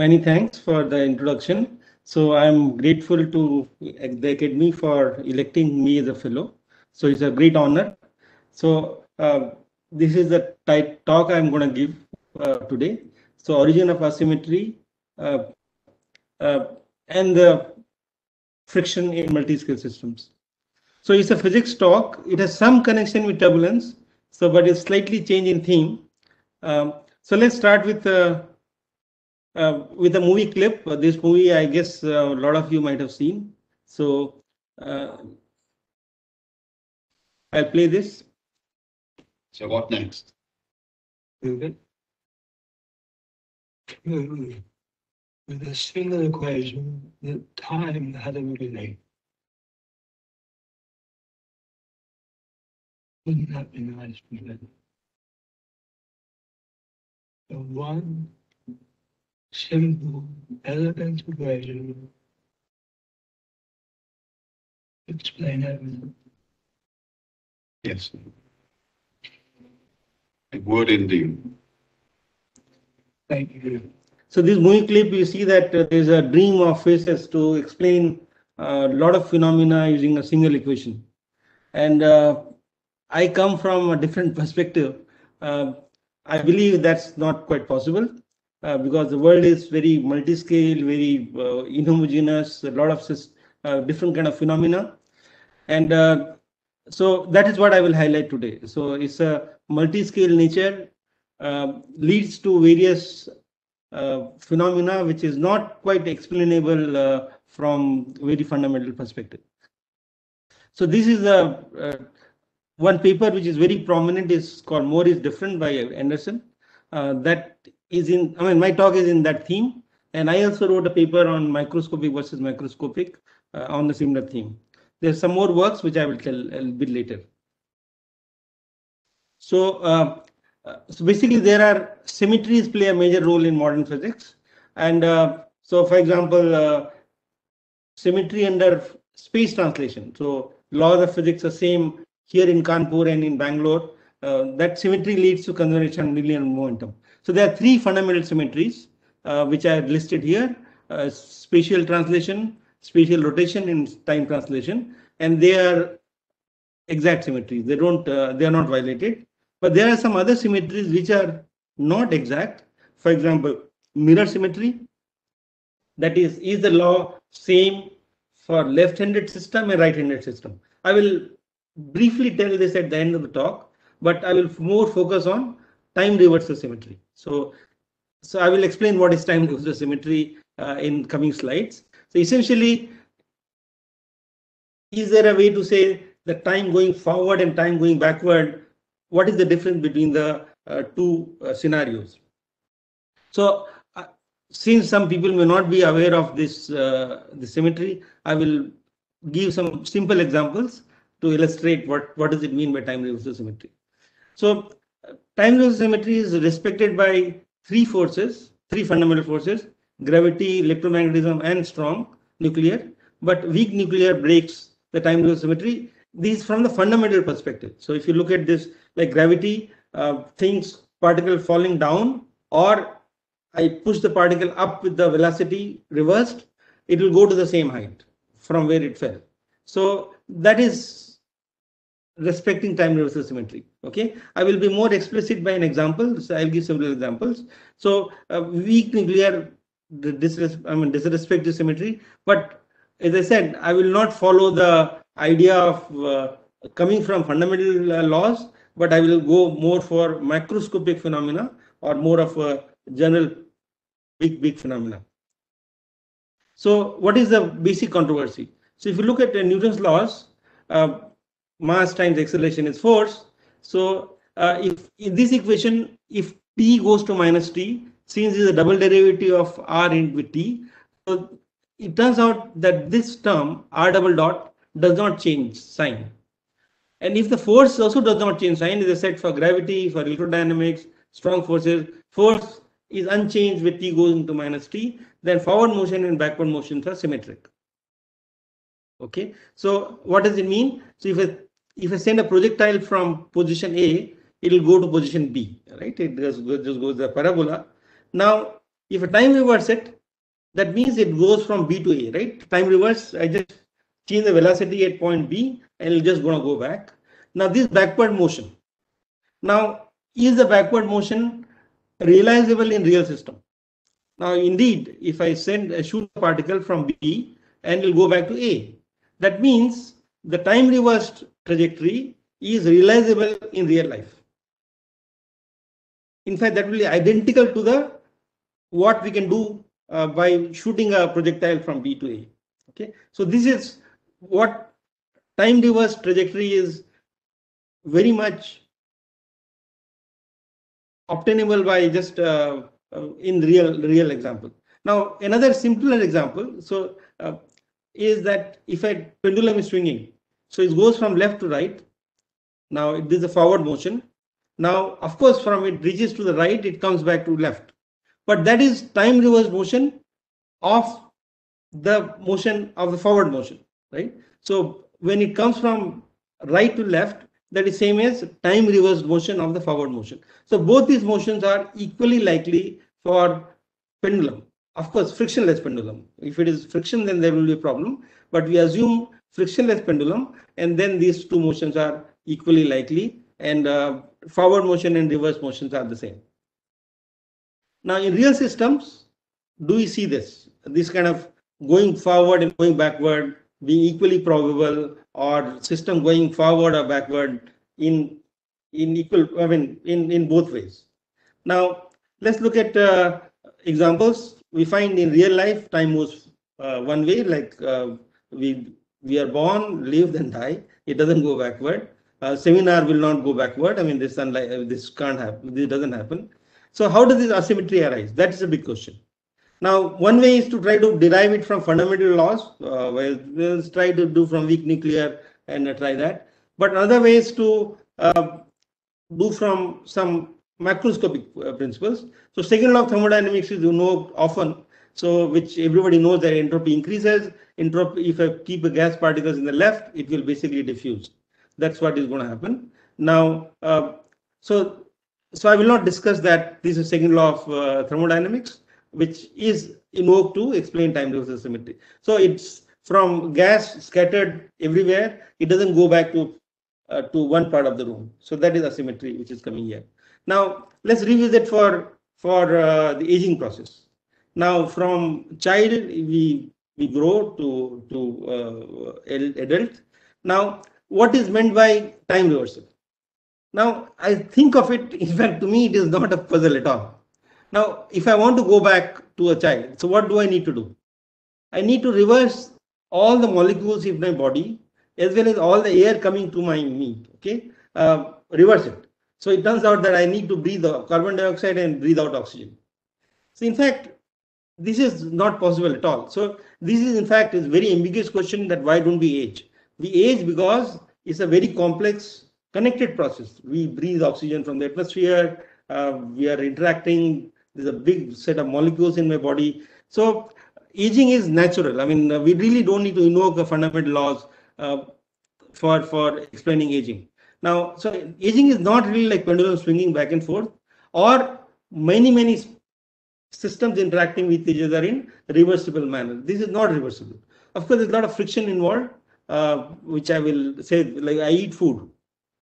many thanks for the introduction. So I'm grateful to the Academy for electing me as a fellow. So it's a great honor. So uh, this is the talk I'm going to give uh, today. So origin of asymmetry uh, uh and the friction in multi-scale systems. So it's a physics talk. It has some connection with turbulence. So, but it's slightly change in theme. Um, so let's start with uh, uh, with a movie clip. Uh, this movie, I guess, uh, a lot of you might have seen. So uh, I'll play this. So what next? With a single equation, the time had a relate. Wouldn't that be nice? wouldn't? The one simple, elegant equation explain everything. Yes. It would indeed. Thank you. So this movie clip, you see that uh, there's a dream of physics to explain a lot of phenomena using a single equation. And uh, I come from a different perspective. Uh, I believe that's not quite possible uh, because the world is very multi-scale, very uh, inhomogeneous, a lot of uh, different kind of phenomena. And uh, so that is what I will highlight today. So it's a multi-scale nature uh, leads to various phenomena which is not quite explainable from very fundamental perspective. So this is a one paper which is very prominent is called More is Different by Anderson. Uh, that is in, I mean, my talk is in that theme. And I also wrote a paper on microscopic versus microscopic uh, on the similar theme. There's some more works which I will tell a bit later. So, uh, so basically there are symmetries play a major role in modern physics. And so, for example, symmetry under space translation. So laws of physics are same here in Kanpur and in Bangalore, that symmetry leads to conservation of linear momentum. So there are three fundamental symmetries uh, which are listed here, uh, spatial translation, spatial rotation and time translation, and they are exact symmetries. They don't, uh, they are not violated. But there are some other symmetries which are not exact. For example, mirror symmetry. That is, is the law same for left-handed system and right-handed system? I will briefly tell this at the end of the talk, but I will more focus on time reversal symmetry. So, so I will explain what is time reversal symmetry uh, in coming slides. So essentially, is there a way to say the time going forward and time going backward? What is the difference between the uh, two uh, scenarios? So uh, since some people may not be aware of this, uh, the symmetry, I will give some simple examples to illustrate what, what does it mean by time reversal symmetry. So time reversal symmetry is respected by three forces, three fundamental forces, gravity, electromagnetism, and strong nuclear. But weak nuclear breaks the time reversal symmetry. These from the fundamental perspective. So if you look at this, like gravity, uh, things, particle falling down, or I push the particle up with the velocity reversed, it will go to the same height from where it fell. So that is respecting time reversal symmetry. Okay, I will be more explicit by an example. So I'll give several examples. So uh, weak nuclear disres I mean disrespect to symmetry, but as I said, I will not follow the idea of uh, coming from fundamental uh, laws, but I will go more for microscopic phenomena or more of a general big big phenomena. So what is the basic controversy? So if you look at Newton's laws, uh, mass times acceleration is force. So uh, if in this equation, if t goes to minus t, since is a double derivative of r with t, so it turns out that this term r double dot does not change sign. And if the force also does not change sign, as I said for gravity, for electrodynamics, strong forces, force is unchanged with t goes into minus t, then forward motion and backward motions are symmetric. Okay, so what does it mean? So if a if I send a projectile from position A, it will go to position B, right? It just, just goes the parabola. Now, If a time reverse it, that means it goes from B to A, right? Time reverse, I just change the velocity at point B and it's just gonna go back. Now this backward motion. Now, is the backward motion realizable in real system? Now, indeed, if I send a shoot particle from B and it'll go back to A, that means the time reversed trajectory is realizable in real life. In fact, that will be identical to the what we can do uh, by shooting a projectile from B to A. Okay, so this is what time reverse trajectory is very much obtainable by just uh, uh, in real real example. Now another simpler example. So uh, is that if a pendulum is swinging, so it goes from left to right. Now it is a forward motion. Now of course from it reaches to the right, it comes back to left. But that is time reverse motion of the motion of the forward motion, right? So when it comes from right to left, that is same as time reverse motion of the forward motion. So both these motions are equally likely for pendulum. Of course, frictionless pendulum. If it is friction, then there will be a problem. But we assume frictionless pendulum, and then these two motions are equally likely, and uh, forward motion and reverse motions are the same. Now, in real systems, do we see this? This kind of going forward and going backward being equally probable or system going forward or backward in in equal i mean in in both ways now let's look at uh, examples we find in real life time moves uh, one way like uh, we we are born live then die it doesn't go backward uh, seminar will not go backward i mean this unlike this can't happen this doesn't happen so how does this asymmetry arise that's a big question now, one way is to try to derive it from fundamental laws. Uh, well, we'll try to do from weak nuclear and uh, try that. But another way is to uh, do from some macroscopic uh, principles. So second law of thermodynamics is you know often, so which everybody knows that entropy increases. Entropy, if I keep the gas particles in the left, it will basically diffuse. That's what is going to happen. Now, uh, so so I will not discuss that. This is second law of uh, thermodynamics which is invoked to explain time reverse symmetry. So it's from gas scattered everywhere, it doesn't go back to uh, to one part of the room. So that is asymmetry which is coming here. Now let's revisit for for uh, the aging process. Now from child we we grow to to uh, adult. Now what is meant by time reversal? Now I think of it. In fact, to me it is not a puzzle at all now, if I want to go back to a child, so what do I need to do? I need to reverse all the molecules in my body as well as all the air coming to my meat. Okay, uh, reverse it. So it turns out that I need to breathe carbon dioxide and breathe out oxygen. So in fact, this is not possible at all. So this is in fact is very ambiguous question that why don't we age? We age because it's a very complex connected process. We breathe oxygen from the atmosphere. Uh, we are interacting there's a big set of molecules in my body. So aging is natural. I mean, uh, we really don't need to invoke the fundamental laws uh, for for explaining aging. Now, so aging is not really like pendulum swinging back and forth, or many many systems interacting with each other in reversible manner. This is not reversible. Of course, there's a lot of friction involved, uh, which I will say. Like I eat food,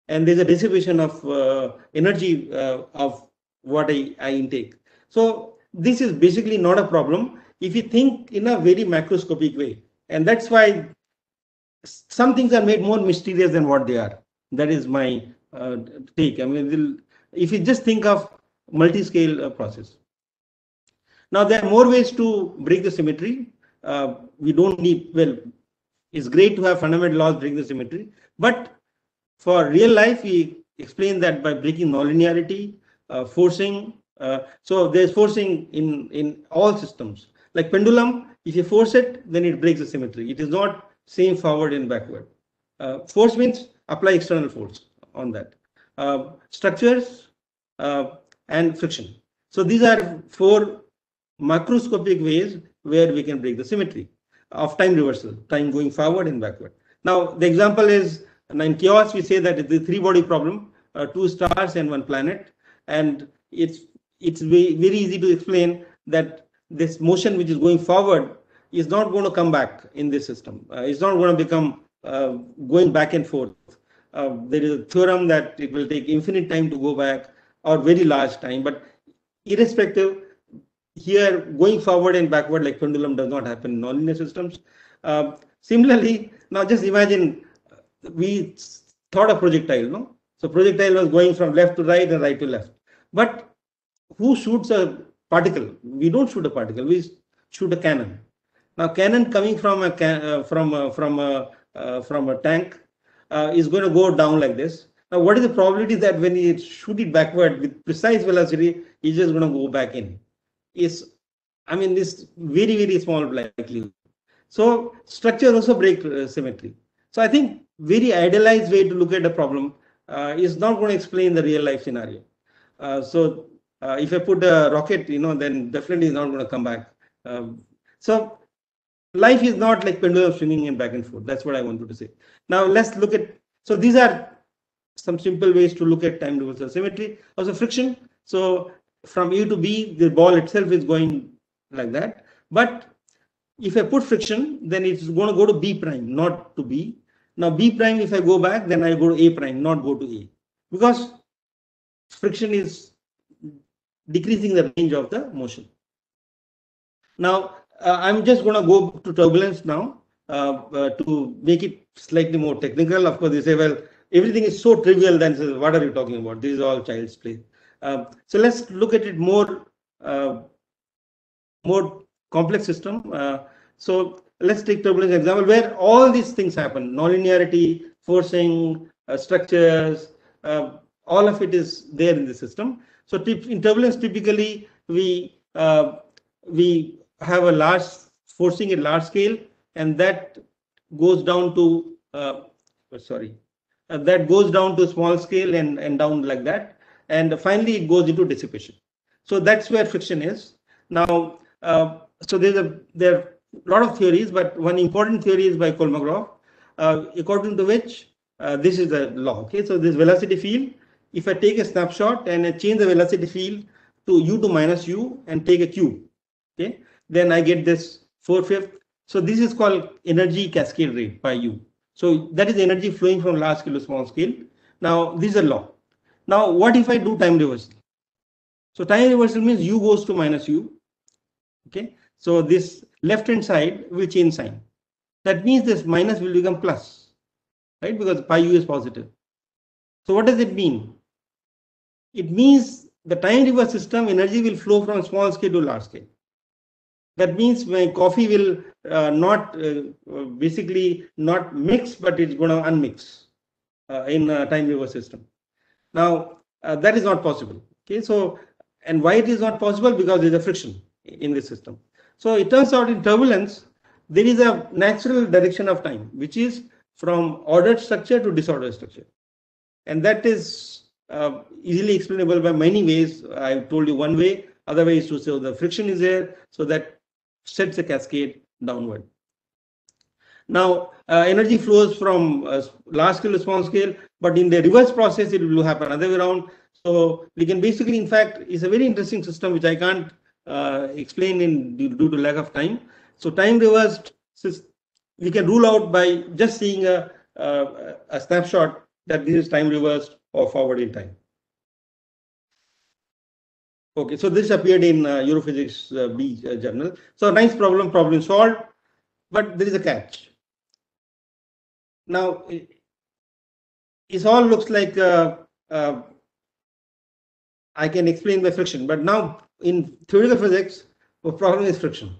and there's a dissipation of uh, energy uh, of what I, I intake. So this is basically not a problem if you think in a very macroscopic way. And that's why some things are made more mysterious than what they are. That is my uh, take. I mean, if you just think of multi-scale uh, process. Now, there are more ways to break the symmetry. Uh, we don't need, well, it's great to have fundamental laws break the symmetry. But for real life, we explain that by breaking nonlinearity, uh, forcing, uh, so there's forcing in, in all systems. Like pendulum, if you force it, then it breaks the symmetry. It is not same forward and backward. Uh, force means apply external force on that. Uh, structures uh, and friction. So these are four macroscopic ways where we can break the symmetry of time reversal, time going forward and backward. Now, the example is in chaos, we say that it's a three body problem, uh, two stars and one planet. And it's it's very, easy to explain that this motion which is going forward is not going to come back in this system. Uh, it's not going to become uh, going back and forth. Uh, there is a theorem that it will take infinite time to go back or very large time, but irrespective, here going forward and backward like pendulum does not happen in nonlinear systems. Uh, similarly, now just imagine we thought of projectile, no? So projectile was going from left to right and right to left. But who shoots a particle? We don't shoot a particle. We shoot a cannon. Now cannon coming from a can, uh, from a, from a uh, from a tank uh, is going to go down like this. Now, what is the probability that when you shoot it backward with precise velocity, it's just going to go back in? Is I mean, this very very small likelihood. So structures also break uh, symmetry. So I think very idealized way to look at a problem uh, is not going to explain the real life scenario. Uh, so uh, if I put a rocket, you know, then definitely it's not going to come back. Um, so life is not like pendulum swinging in back and forth. That's what I wanted to say. Now let's look at, so these are some simple ways to look at time reversal symmetry. Also friction. So from A to B, the ball itself is going like that. But if I put friction, then it's going to go to B prime, not to B. Now B prime, if I go back, then I go to A prime, not go to A. Because friction is decreasing the range of the motion. Now, uh, I'm just going to go to turbulence now uh, uh, to make it slightly more technical. Of course, they say, well, everything is so trivial, then what are you talking about? This is all child's play. Um, so let's look at it more, uh, more complex system. Uh, so let's take turbulence example where all these things happen, nonlinearity, forcing, uh, structures, all of it is there in the system. So in turbulence, typically we we have a large forcing at large scale and that goes down to uh, sorry uh, that goes down to small scale and and down like that and finally it goes into dissipation so that's where friction is now uh, so there's a there are a lot of theories but one important theory is by kolmogorov uh, according to which uh, this is the law okay so this velocity field if i take a snapshot and I change the velocity field to u to minus u and take a cube okay then I get this 4 fifth. So this is called energy cascade rate by U. So that is energy flowing from large scale to small scale. Now this is a law. Now what if I do time reversal? So time reversal means U goes to minus U. Okay. So this left hand side will change sign. That means this minus will become plus, right? Because pi U is positive. So what does it mean? It means the time reverse system energy will flow from small scale to large scale. That means my coffee will uh, not uh, basically not mix, but it's going to unmix uh, in a time reverse system. Now, uh, that is not possible. Okay, so and why it is not possible? Because there is a friction in the system. So it turns out in turbulence, there is a natural direction of time, which is from ordered structure to disordered structure. And that is uh, easily explainable by many ways. I've told you one way, other way is to say the friction is there so that sets a cascade downward. Now, uh, energy flows from uh, large scale to small scale, but in the reverse process, it will happen other way around. So we can basically, in fact, it's a very interesting system which I can't uh, explain in due to lack of time. So time reversed, we can rule out by just seeing a, a, a snapshot that this is time reversed or forward in time. Okay, so this appeared in uh, Europhysics uh, B uh, journal. So nice problem, problem solved, but there is a catch. Now, it, all looks like uh, uh, I can explain by friction, but now in theoretical physics, the problem is friction.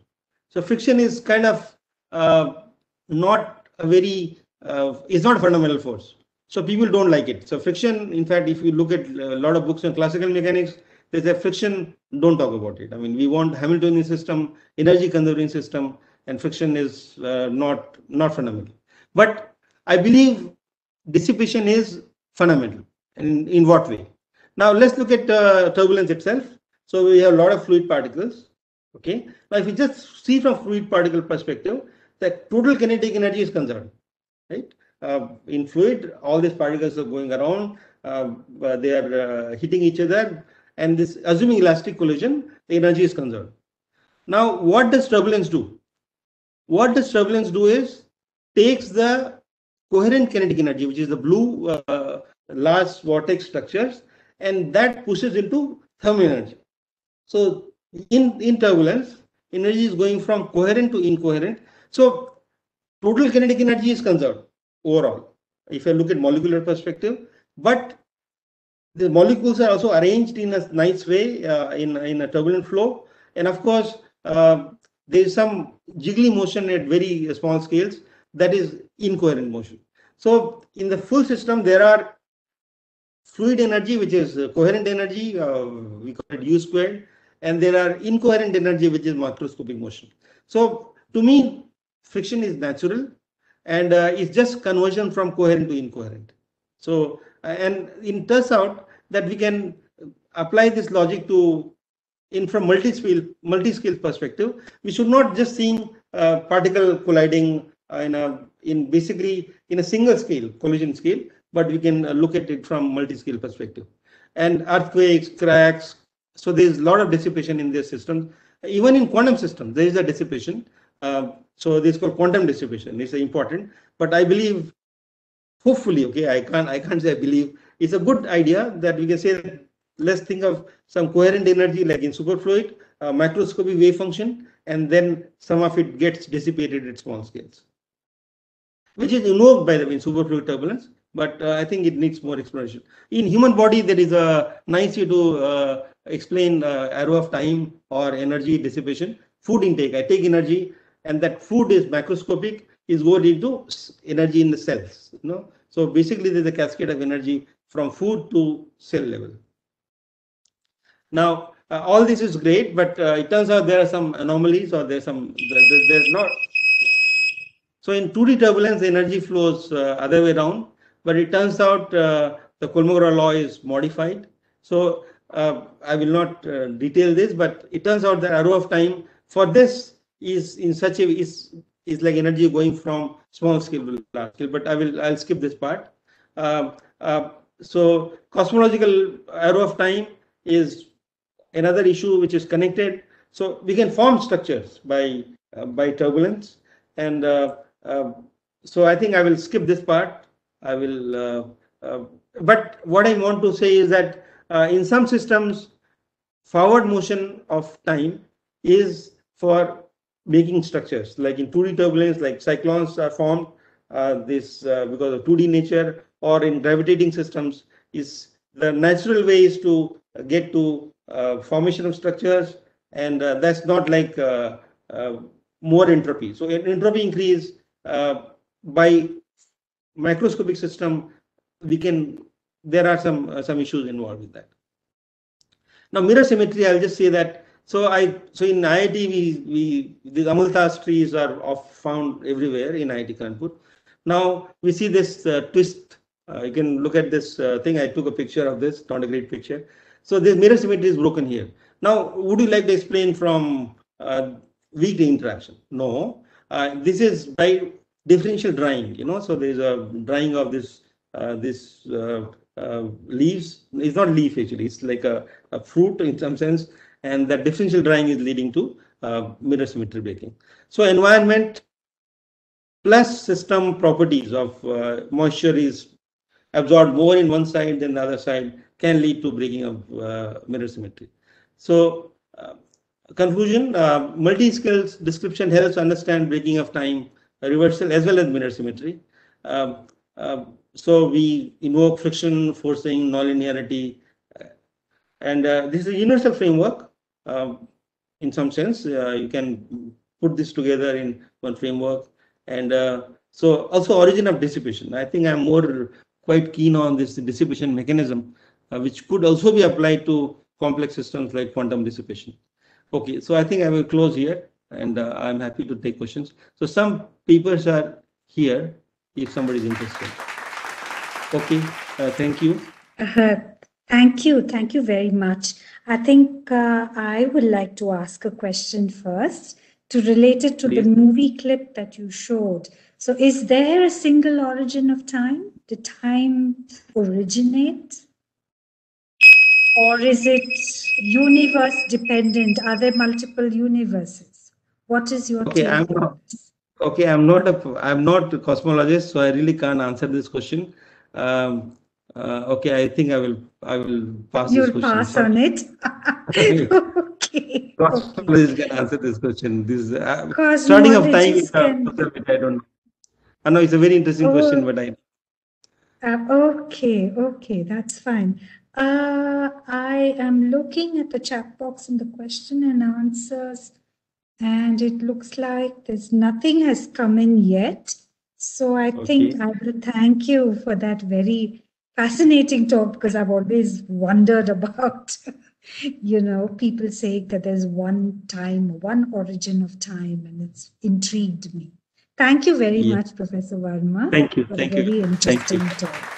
So friction is kind of uh, not a very, it's not a fundamental force. So people don't like it. So friction, in fact, if you look at a lot of books on classical mechanics, there's a friction, don't talk about it. I mean, we want Hamiltonian system, energy conserving system, and friction is uh, not, not fundamental. But I believe dissipation is fundamental. In, in what way? Now let's look at uh, turbulence itself. So we have a lot of fluid particles. Okay. Now if you just see from fluid particle perspective, the total kinetic energy is conserved. Right. Uh, in fluid, all these particles are going around. Uh, they are uh, hitting each other and this assuming elastic collision, the energy is conserved. Now, what does turbulence do? What does turbulence do is takes the coherent kinetic energy, which is the blue uh, large vortex structures, and that pushes into thermal energy. So in, in turbulence, energy is going from coherent to incoherent. So total kinetic energy is conserved overall, if I look at molecular perspective, but the molecules are also arranged in a nice way uh, in, in a turbulent flow. And of course, uh, there is some jiggly motion at very small scales that is incoherent motion. So in the full system, there are fluid energy, which is coherent energy, uh, we call it U squared, and there are incoherent energy, which is macroscopic motion. So to me, friction is natural and uh, it's just conversion from coherent to incoherent. So, uh, and it turns out that we can apply this logic to in from multi-scale multi-scale perspective. We should not just seeing uh, particle colliding uh, in a in basically in a single scale collision scale, but we can uh, look at it from multi-scale perspective. And earthquakes, cracks. So there's a lot of dissipation in this system. Even in quantum systems, there is a dissipation. Uh, so this is called quantum dissipation. It's important, but I believe, hopefully, okay, I can't I can't say I believe. It's a good idea that we can say let's think of some coherent energy like in superfluid, uh, macroscopic wave function, and then some of it gets dissipated at small scales, which is invoked by the way superfluid turbulence. But uh, I think it needs more explanation. In human body, there is a nice way to uh, explain uh, arrow of time or energy dissipation. Food intake. I take energy, and that food is macroscopic, is going into energy in the cells. You know, so basically, there's a cascade of energy from food to cell level. Now, uh, all this is great, but uh, it turns out there are some anomalies or there's some, there, there's not. So in 2D turbulence, energy flows uh, other way around, but it turns out uh, the Kolmogorov law is modified. So uh, I will not uh, detail this, but it turns out the arrow of time for this is in such a is is like energy going from small scale to large scale. But I will I'll skip this part. Um, so cosmological arrow of time is another issue which is connected. So we can form structures by uh, by turbulence, and uh, uh, so I think I will skip this part. I will, uh, uh, but what I want to say is that uh, in some systems, forward motion of time is for making structures. Like in 2D turbulence, like cyclones are formed this because of 2D nature, or in gravitating systems is the natural way is to get to uh, formation of structures, and uh, that's not like uh, more entropy. So entropy increase by microscopic system, we can, there are some some issues involved with that. Now mirror symmetry, I'll just say that. So I so in IIT we we the Amaltas trees are off found everywhere in IIT Kanpur. Now we see this uh, twist. Uh, you can look at this uh, thing. I took a picture of this, not a great picture. So this mirror symmetry is broken here. Now, would you like to explain from uh, weak interaction? No. Uh, this is by differential drying, you know, so there's a drying of this uh, this uh, uh, leaves. It's not leaf actually, it's like a, a, fruit in some sense. And that differential drying is leading to mirror symmetry breaking. So environment plus system properties of moisture is absorbed more in one side than the other side can lead to breaking of mirror symmetry. So uh, conclusion, uh, multi-scale description helps understand breaking of time reversal as well as mirror symmetry. Um, so we invoke friction, forcing, nonlinearity, and uh, this is a universal framework. Um, in some sense, uh, you can put this together in one framework. And uh, so also origin of dissipation. I think I'm more quite keen on this dissipation mechanism uh, which could also be applied to complex systems like quantum dissipation. Okay, so I think I will close here and uh, I'm happy to take questions. So some papers are here if somebody is interested. Okay, uh, thank you. Uh, thank you. Thank you very much. I think uh, I would like to ask a question first to relate it to Please. the movie clip that you showed. So is there a single origin of time? Did time originate? Or is it universe dependent? Are there multiple universes? What is your Okay, I'm not- Okay, I'm not a I'm not a cosmologist, so I really can't answer this question. Um, uh, okay, I think I will I will pass this You'll question. pass on it? Okay. Cosmologists can answer this question. This uh, starting of time can- I don't know. I know it's a very interesting question, Oh. but I Uh, okay, okay, that's fine. Uh, I am looking at the chat box and the question and answers, and it looks like there's nothing has come in yet. So I think I will thank you for that very fascinating talk because I've always wondered about, you know, people saying that there's one time, one origin of time, and it's intrigued me. Thank you very Yeah. much, Professor Verma thank you, for a thank you. very Thank you. interesting talk.